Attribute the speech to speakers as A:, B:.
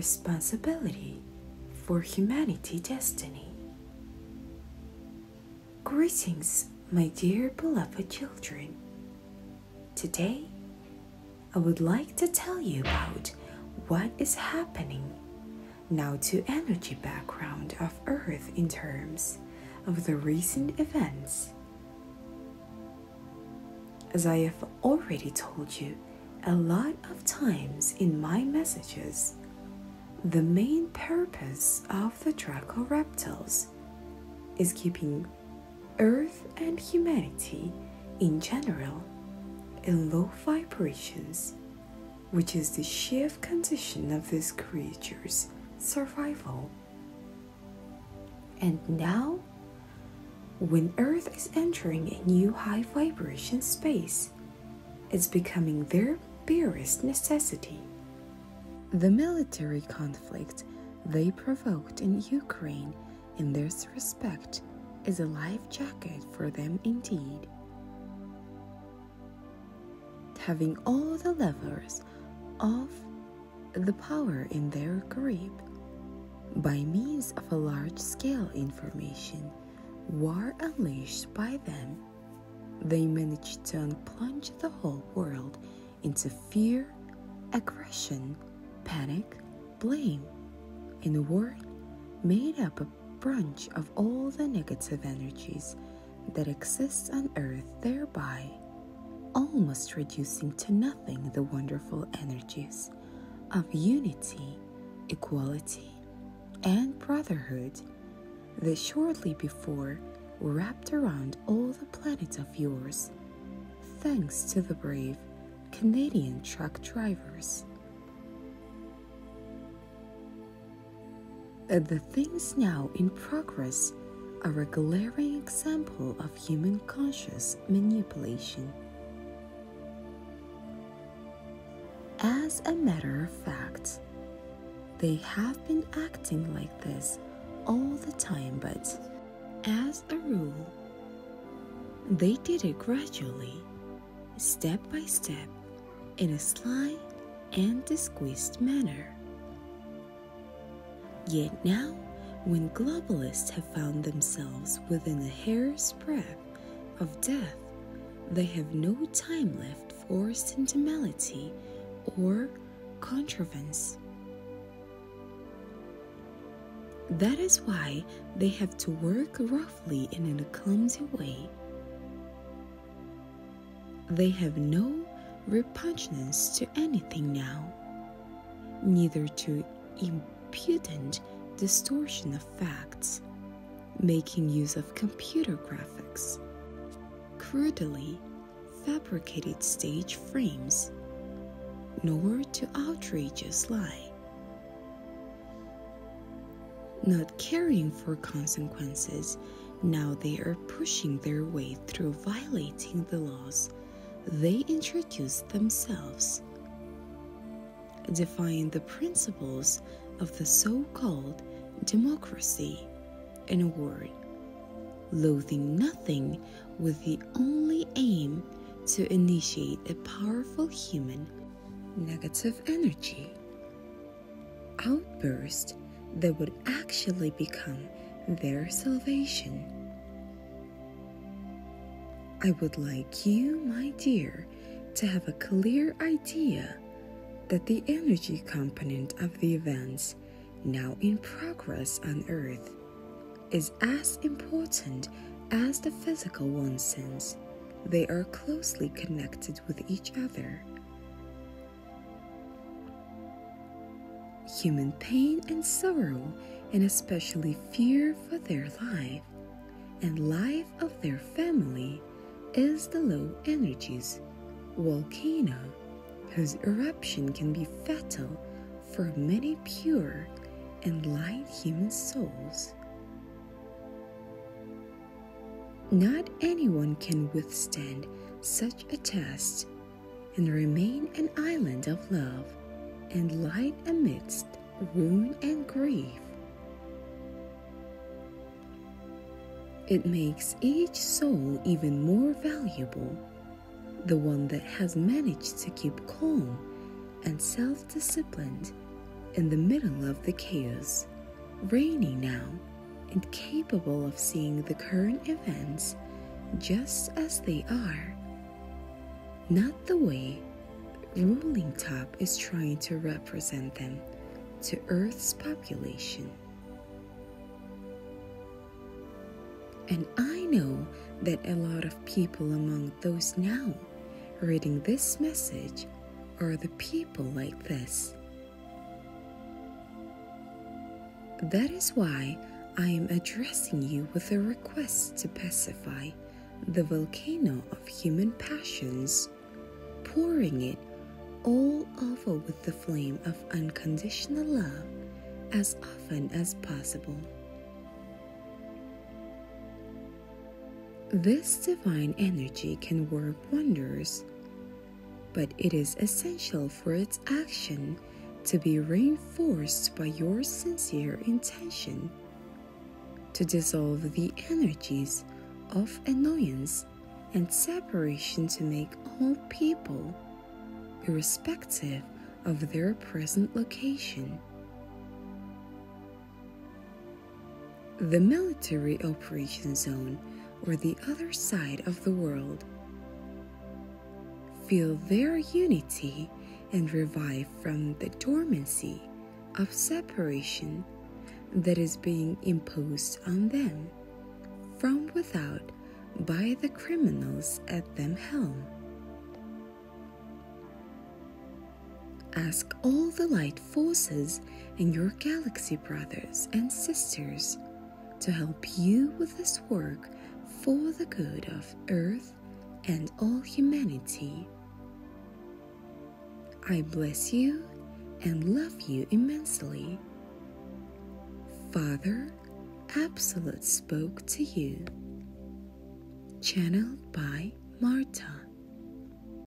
A: Responsibility for humanity destiny. Greetings, my dear beloved children. Today, I would like to tell you about what is happening now to energy background of Earth in terms of the recent events. As I have already told you a lot of times in my messages, the main purpose of the Draco reptiles is keeping Earth and humanity in general in low vibrations, which is the chief condition of these creatures' survival. And now, when Earth is entering a new high vibration space, it's becoming their barest necessity the military conflict they provoked in Ukraine in this respect is a life jacket for them indeed. Having all the levers of the power in their grip by means of a large scale information war unleashed by them, they managed to plunge the whole world into fear, aggression, panic, blame. In a word, made up a bunch of all the negative energies that exist on earth, thereby almost reducing to nothing the wonderful energies of unity, equality, and brotherhood that shortly before wrapped around all the planet of yours, thanks to the brave Canadian truck drivers. The things now in progress are a glaring example of human conscious manipulation. As a matter of fact, they have been acting like this all the time, but as a rule, they did it gradually, step by step, in a sly and disguised manner. Yet now, when globalists have found themselves within a hair's breadth of death, they have no time left for sentimentality or contrivance. That is why they have to work roughly and in a clumsy way. They have no repugnance to anything now, neither to impudent distortion of facts, making use of computer graphics, crudely fabricated stage frames, nor to outrageous lie. Not caring for consequences, now they are pushing their way through violating the laws they introduced themselves, defying the principles of the so called democracy, in a word, loathing nothing with the only aim to initiate a powerful human negative energy outburst that would actually become their salvation. I would like you, my dear, to have a clear idea that the energy component of the events now in progress on Earth is as important as the physical one since they are closely connected with each other. Human pain and sorrow, and especially fear for their life and life of their family, is the low energies volcano whose eruption can be fatal for many pure and light human souls. Not anyone can withstand such a test and remain an island of love and light amidst ruin and grief. It makes each soul even more valuable, the one that has managed to keep calm and self disciplined in the middle of the chaos, reigning now and capable of seeing the current events just as they are, not the way ruling top is trying to represent them to Earth's population. And I know that a lot of people among those now reading this message are the people like this. That is why I am addressing you with a request to pacify the volcano of human passions, pouring it all over with the flame of unconditional love as often as possible. This divine energy can work wonders, but it is essential for its action to be reinforced by your sincere intention to dissolve the energies of annoyance and separation to make all people, irrespective of their present location, the military operation zone or the other side of the world. Feel their unity and revive from the dormancy of separation that is being imposed on them from without by the criminals at them helm. Ask all the light forces and your galaxy brothers and sisters to help you with this work for the good of earth and all humanity. I bless you and love you immensely. Father Absolute spoke to you. Channeled by Marta.